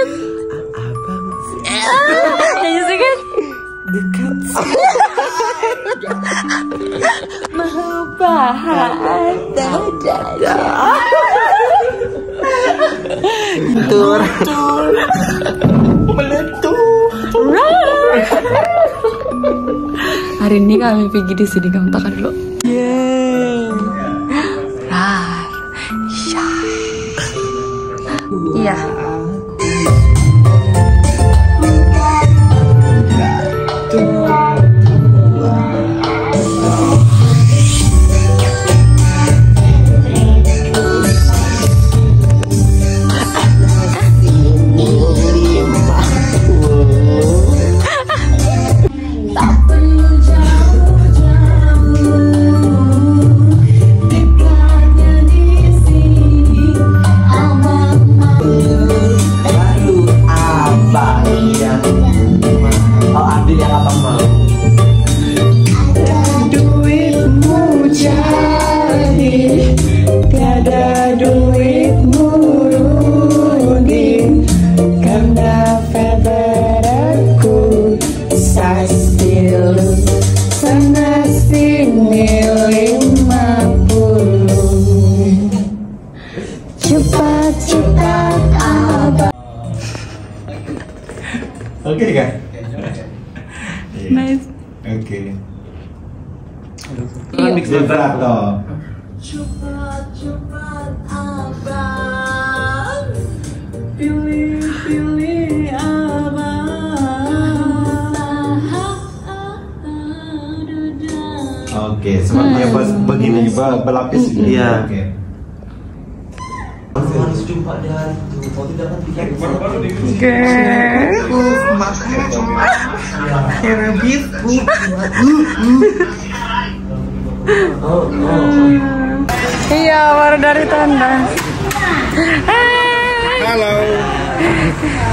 deket. Abang Nyanyi sih kan? dekat dada. Tur Hari ini kami pergi di sini kamu takan dulu. Rar. Iya. Iya. you. Oke kan? Nice. Oke. Iya. Mix vibrato. Cepat cepat abang Pilih pilih abang Oke, sepertinya bes- begini be- berlapis. Iya. Oke. harus jumpa di hari itu kau tidak oh, oh. Iya, baru dari tanda. Halo.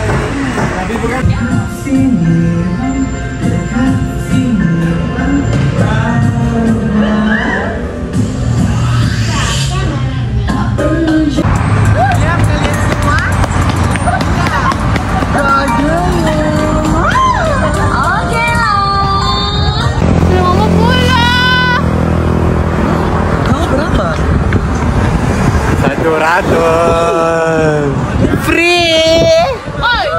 Gratis! Free! Oi!